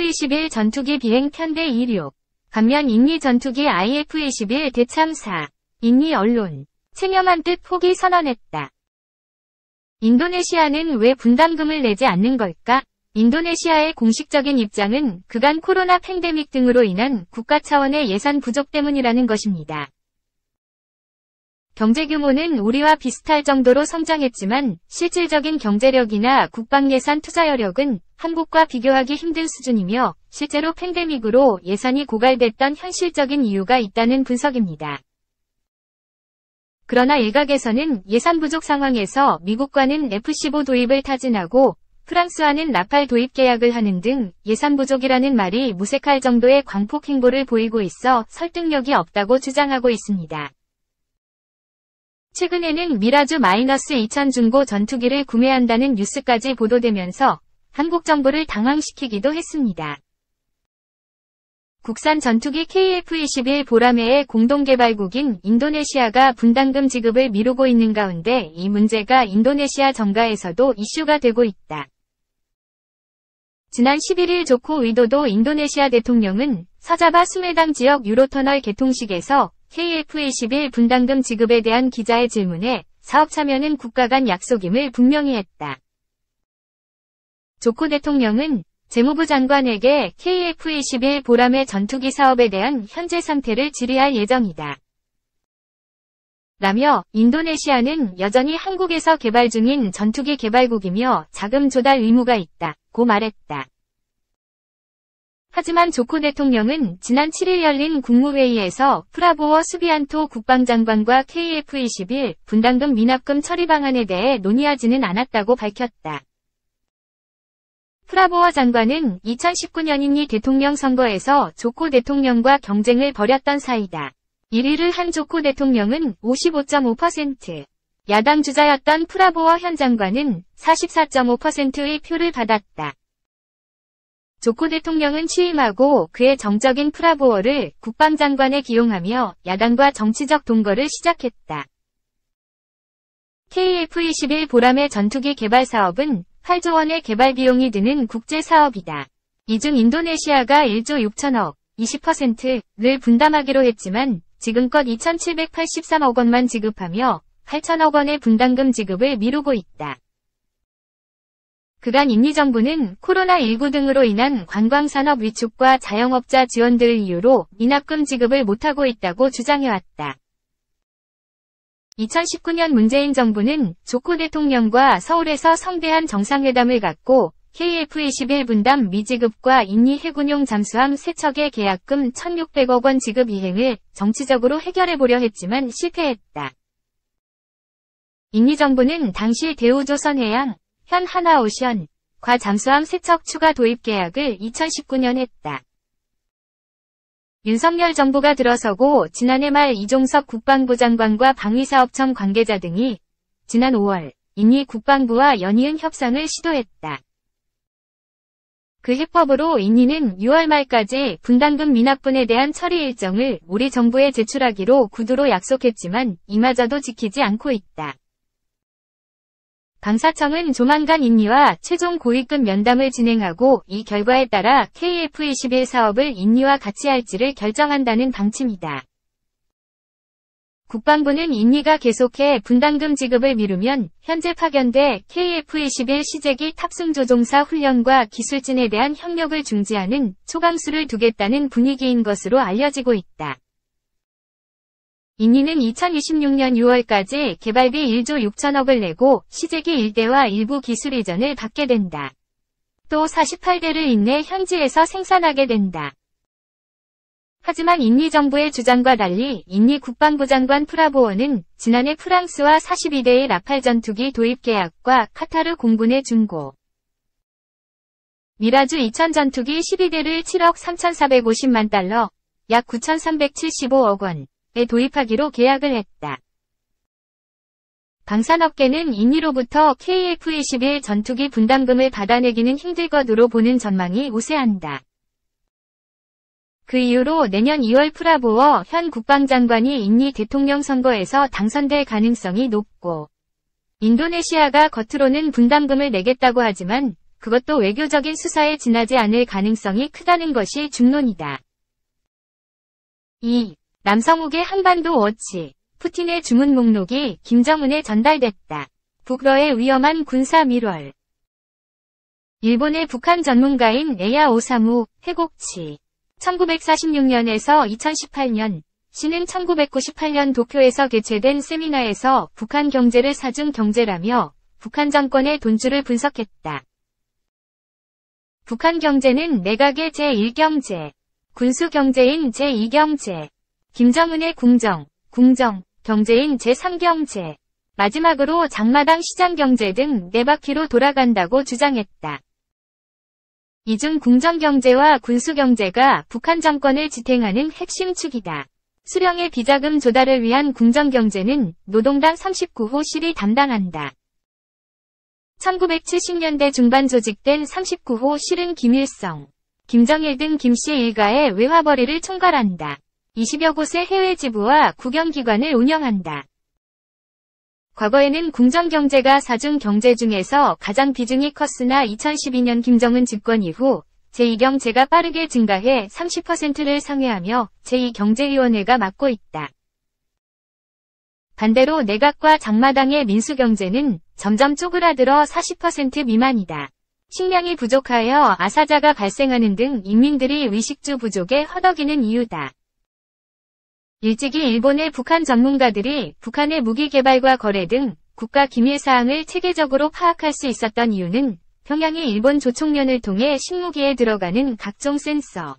KF-21 전투기 비행 편대 26. 반면 인니 전투기 IF-21 대참사. 인니 언론. 체념한 듯 포기 선언했다. 인도네시아는 왜 분담금을 내지 않는 걸까? 인도네시아의 공식적인 입장은 그간 코로나 팬데믹 등으로 인한 국가 차원의 예산 부족 때문이라는 것입니다. 경제 규모는 우리와 비슷할 정도로 성장했지만 실질적인 경제력이나 국방 예산 투자 여력은 한국과 비교하기 힘든 수준이며 실제로 팬데믹으로 예산이 고갈됐던 현실적인 이유가 있다는 분석입니다. 그러나 일각에서는 예산 부족 상황에서 미국과는 F-15 도입을 타진하고 프랑스와는 라팔 도입 계약을 하는 등 예산 부족이라는 말이 무색할 정도의 광폭 행보를 보이고 있어 설득력이 없다고 주장하고 있습니다. 최근에는 미라주 마이너스 2000 중고 전투기를 구매한다는 뉴스까지 보도되면서 한국 정부를 당황시키기도 했습니다. 국산 전투기 KF-21 보라매의 공동개발국인 인도네시아가 분담금 지급을 미루고 있는 가운데 이 문제가 인도네시아 정가에서도 이슈가 되고 있다. 지난 11일 조코 의도도 인도네시아 대통령은 서자바 수메당 지역 유로터널 개통식에서 KF-21 분담금 지급에 대한 기자의 질문에 사업 참여는 국가 간 약속임을 분명히 했다. 조코 대통령은 재무부 장관에게 KF-21 보람의 전투기 사업에 대한 현재 상태를 질의할 예정이다. 라며 인도네시아는 여전히 한국에서 개발 중인 전투기 개발국이며 자금 조달 의무가 있다. 고 말했다. 하지만 조코 대통령은 지난 7일 열린 국무회의에서 프라보어 수비안토 국방장관과 KF-21 분담금 미납금 처리 방안에 대해 논의하지는 않았다고 밝혔다. 프라보어 장관은 2019년인 이 대통령 선거에서 조코 대통령과 경쟁을 벌였던 사이다. 1위를 한 조코 대통령은 55.5%, 야당 주자였던 프라보어 현 장관은 44.5%의 표를 받았다. 조코 대통령은 취임하고 그의 정적인 프라보어를 국방장관에 기용하며 야당과 정치적 동거를 시작했다. KF-21 보람의 전투기 개발 사업은 8조 원의 개발 비용이 드는 국제 사업이다. 이 중 인도네시아가 1조 6천억, 20%를 분담하기로 했지만 지금껏 2,783억 원만 지급하며 8천억 원의 분담금 지급을 미루고 있다. 그간 인니 정부는 코로나19 등으로 인한 관광산업 위축과 자영업자 지원 들 이유로 미납금 지급을 못하고 있다고 주장해왔다. 2019년 문재인 정부는 조코 대통령과 서울에서 성대한 정상회담을 갖고 KF-21 분담 미지급과 인니 해군용 잠수함 세척의 계약금 1,600억 원 지급 이행을 정치적으로 해결해보려 했지만 실패했다. 인니 정부는 당시 대우조선해양, 현 하나오션, 과 잠수함 세척 추가 도입 계약을 2019년 했다. 윤석열 정부가 들어서고 지난해 말 이종석 국방부 장관과 방위사업청 관계자 등이 지난 5월 인니 국방부와 연이은 협상을 시도했다. 그 해법으로 인니는 6월 말까지 분담금 미납분에 대한 처리 일정을 우리 정부에 제출하기로 구두로 약속했지만 이마저도 지키지 않고 있다. 방사청은 조만간 인니와 최종 고위급 면담을 진행하고 이 결과에 따라 KF-21 사업을 인니와 같이 할지를 결정한다는 방침이다. 국방부는 인니가 계속해 분담금 지급을 미루면 현재 파견돼 KF-21 시제기 탑승 조종사 훈련과 기술진에 대한 협력을 중지하는 초강수를 두겠다는 분위기인 것으로 알려지고 있다. 인니는 2026년 6월까지 개발비 1조 6천억을 내고 시제기 1대와 일부 기술 이전을 받게 된다. 또 48대를 인내 현지에서 생산하게 된다. 하지만 인니 정부의 주장과 달리 인니 국방부 장관 프라보어는 지난해 프랑스와 42대의 라팔 전투기 도입 계약과 카타르 공군의 준고, 미라주 2000 전투기 12대를 7억 3,450만 달러, 약 9,375억 원, 에 도입하기로 계약을 했다. 방산업계는 인니로부터 KF-21 전투기 분담금을 받아내기는 힘들 것으로 보는 전망이 우세한다. 그 이후로 내년 2월 프라보어 현 국방장관이 인니 대통령 선거에서 당선될 가능성이 높고 인도네시아가 겉으로는 분담금을 내겠다고 하지만 그것도 외교적인 수사에 지나지 않을 가능성이 크다는 것이 중론이다. 2. 남성욱의 한반도 워치. 푸틴의 주문 목록이 김정은에 전달됐다. 북러의 위험한 군사 밀월. 일본의 북한 전문가인 에야 오사무, 해곡치. 1946년에서 2018년, 시는 1998년 도쿄에서 개최된 세미나에서 북한 경제를 사중 경제라며 북한 정권의 돈줄을 분석했다. 북한 경제는 내각의 제1경제, 군수경제인 제2경제, 김정은의 궁정, 궁정, 경제인 제3경제, 마지막으로 장마당 시장경제 등 네바퀴로 돌아간다고 주장했다. 이중 궁정경제와 군수경제가 북한 정권을 지탱하는 핵심 축이다. 수령의 비자금 조달을 위한 궁정경제는 노동당 39호 실이 담당한다. 1970년대 중반 조직된 39호 실은 김일성, 김정일 등 김씨 일가의 외화벌이를 총괄한다. 20여 곳의 해외 지부와 국영기관을 운영한다. 과거에는 궁정경제가 사중 경제 중에서 가장 비중이 컸으나 2012년 김정은 집권 이후 제2경제가 빠르게 증가해 30%를 상회하며 제2경제위원회가 맡고 있다. 반대로 내각과 장마당의 민수경제는 점점 쪼그라들어 40% 미만이다. 식량이 부족하여 아사자가 발생하는 등 인민들이 의식주 부족에 허덕이는 이유다. 일찍이 일본의 북한 전문가들이 북한의 무기 개발과 거래 등 국가 기밀 사항을 체계적으로 파악할 수 있었던 이유는 평양이 일본 조총련을 통해 식무기에 들어가는 각종 센서,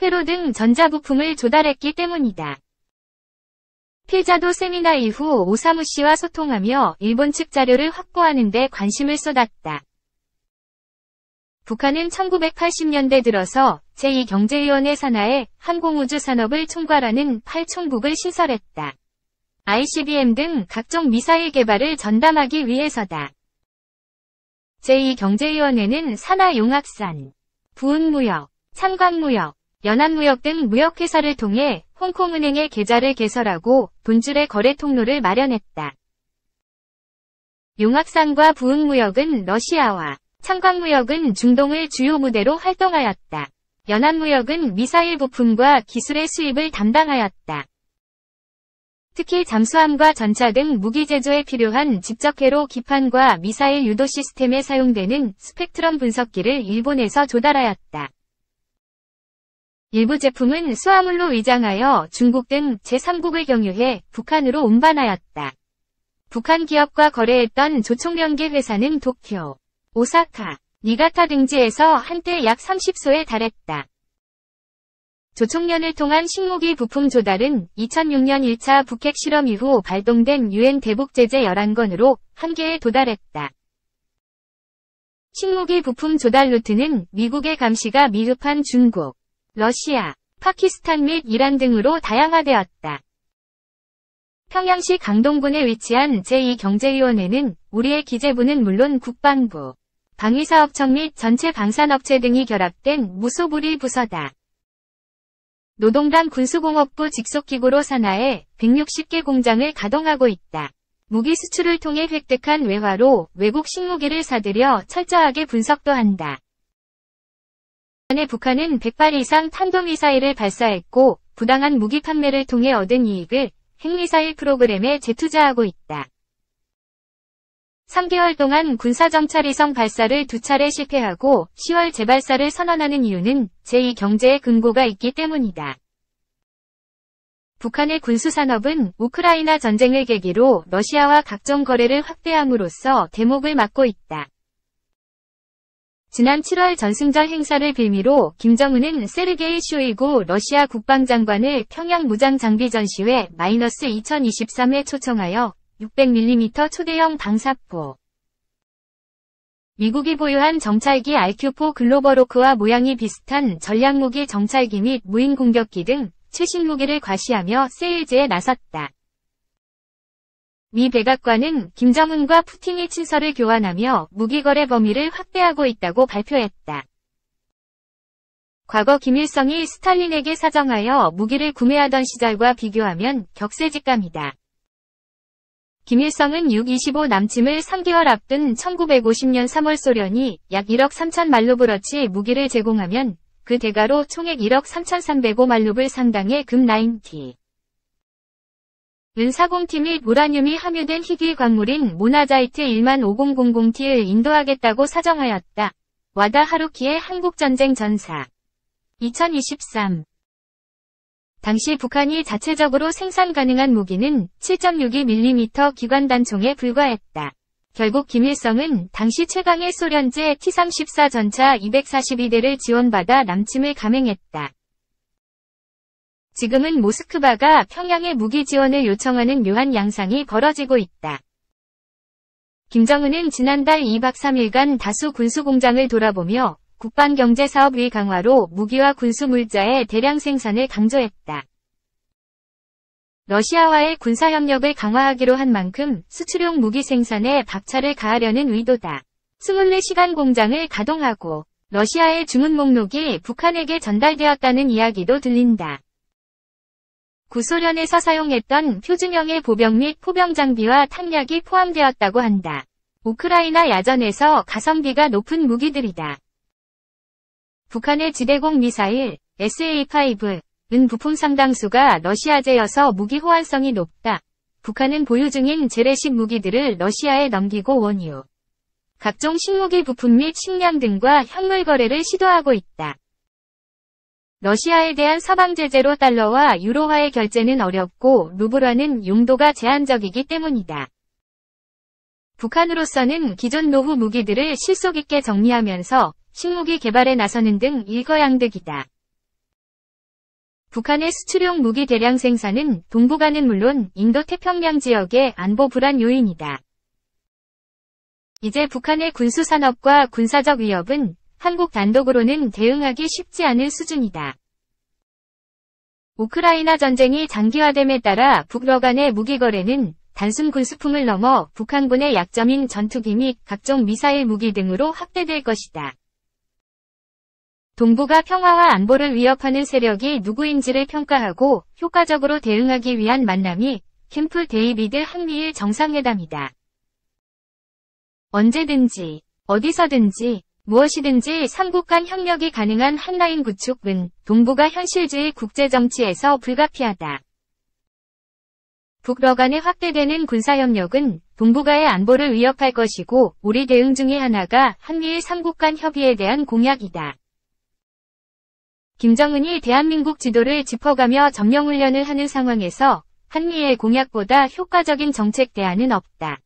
회로 등 전자부품을 조달했기 때문이다. 필자도 세미나 이후 오사무 씨와 소통하며 일본 측 자료를 확보하는 데 관심을 쏟았다. 북한은 1980년대 들어서 제2경제위원회 산하에 항공우주 산업을 총괄하는 8총국을 신설했다. ICBM 등 각종 미사일 개발을 전담하기 위해서다. 제2경제위원회는 산하용악산, 부은무역, 삼광무역, 연합무역 등 무역회사를 통해 홍콩은행의 계좌를 개설하고 돈줄의 거래 통로를 마련했다. 용악산과 부은무역은 러시아와 창광무역은 중동을 주요 무대로 활동하였다. 연합무역은 미사일 부품과 기술의 수입을 담당하였다. 특히 잠수함과 전차 등 무기 제조에 필요한 직접회로 기판과 미사일 유도 시스템에 사용되는 스펙트럼 분석기를 일본에서 조달하였다. 일부 제품은 수화물로 위장하여 중국 등 제3국을 경유해 북한으로 운반하였다. 북한 기업과 거래했던 조총련계 회사는 도쿄, 오사카, 니가타 등지에서 한때 약 30소에 달했다. 조총련을 통한 식무기 부품 조달은 2006년 1차 북핵 실험 이후 발동된 유엔 대북 제재 11건으로 한계에 도달했다. 식무기 부품 조달 루트는 미국의 감시가 미흡한 중국, 러시아, 파키스탄 및 이란 등으로 다양화되었다. 평양시 강동군에 위치한 제2경제위원회는 우리의 기재부는 물론 국방부, 방위사업청 및 전체 방산업체 등이 결합된 무소불위 부서다. 노동당 군수공업부 직속기구로 산하에 160개 공장을 가동하고 있다. 무기 수출을 통해 획득한 외화로 외국 식무기를 사들여 철저하게 분석도 한다. 북한은 100발 이상 탄도미사일을 발사했고 부당한 무기 판매를 통해 얻은 이익을 핵미사일 프로그램에 재투자하고 있다. 3개월 동안 군사정찰위성 발사를 두 차례 실패하고 10월 재발사를 선언하는 이유는 제2경제의 근거가 있기 때문이다. 북한의 군수산업은 우크라이나 전쟁을 계기로 러시아와 각종 거래를 확대함으로써 대목을 맞고 있다. 지난 7월 전승절 행사를 빌미로 김정은은 세르게이 쇼이구 러시아 국방장관을 평양 무장장비 전시회 마이너스 2023에 초청하여 600mm 초대형 방사포. 미국이 보유한 정찰기 RQ4 글로버로크와 모양이 비슷한 전략무기 정찰기 및 무인 공격기 등 최신 무기를 과시하며 세일즈에 나섰다. 미 백악관은 김정은과 푸틴이 친서를 교환하며 무기 거래 범위를 확대하고 있다고 발표했다. 과거 김일성이 스탈린에게 사정하여 무기를 구매하던 시절과 비교하면 격세직감이다. 김일성은 6.25 남침을 3개월 앞둔 1950년 3월 소련이 약 1억 3천 말루브러치 무기를 제공하면 그 대가로 총액 1억 3,305 말루블 상당의 금 90. 은사공티 및 우라늄이 함유된 희귀 광물인 모나자이트 1만 5000T를 인도하겠다고 사정하였다. 와다 하루키의 한국전쟁 전사 2023 당시 북한이 자체적으로 생산 가능한 무기는 7.62mm 기관단총에 불과했다. 결국 김일성은 당시 최강의 소련제 T-34 전차 242대를 지원받아 남침을 감행했다. 지금은 모스크바가 평양에 무기 지원을 요청하는 묘한 양상이 벌어지고 있다. 김정은은 지난달 2박 3일간 다수 군수공장을 돌아보며 국방경제사업의 강화로 무기와 군수물자의 대량 생산을 강조했다. 러시아와의 군사협력을 강화하기로 한 만큼 수출용 무기 생산에 박차를 가하려는 의도다. 24시간 공장을 가동하고 러시아의 주문 목록이 북한에게 전달되었다는 이야기도 들린다. 구소련에서 사용했던 표준형의 보병 및 포병 장비와 탄약이 포함되었다고 한다. 우크라이나 야전에서 가성비가 높은 무기들이다. 북한의 지대공 미사일 SA-5 은 부품 상당수가 러시아제여서 무기 호환성이 높다. 북한은 보유 중인 재래식 무기들을 러시아에 넘기고 원유, 각종 식무기 부품 및 식량 등과 현물 거래를 시도하고 있다. 러시아에 대한 서방 제재로 달러와 유로화의 결제는 어렵고 루블화는 용도가 제한적이기 때문이다. 북한으로서는 기존 노후 무기들을 실속 있게 정리하면서 식무기 개발에 나서는 등 일거양득이다. 북한의 수출용 무기 대량 생산은 동북아는 물론 인도-태평양 지역의 안보 불안 요인이다. 이제 북한의 군수산업과 군사적 위협은 한국 단독으로는 대응하기 쉽지 않을 수준이다. 우크라이나 전쟁이 장기화됨에 따라 북러 간의 무기 거래는 단순 군수품을 넘어 북한군의 약점인 전투기 및 각종 미사일 무기 등으로 확대될 것이다. 동북아 평화와 안보를 위협하는 세력이 누구인지를 평가하고 효과적으로 대응하기 위한 만남이 캠프 데이비드 한미일 정상회담이다. 언제든지, 어디서든지, 무엇이든지 삼국 간 협력이 가능한 핫라인 구축은 동북아 현실주의 국제정치에서 불가피하다. 북러 간의 확대되는 군사협력은 동북아의 안보를 위협할 것이고 우리 대응 중의 하나가 한미일 삼국 간 협의에 대한 공약이다. 김정은이 대한민국 지도를 짚어가며 점령훈련을 하는 상황에서 한미의 공약보다 효과적인 정책 대안은 없다.